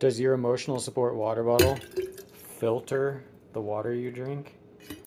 Does your emotional support water bottle filter the water you drink?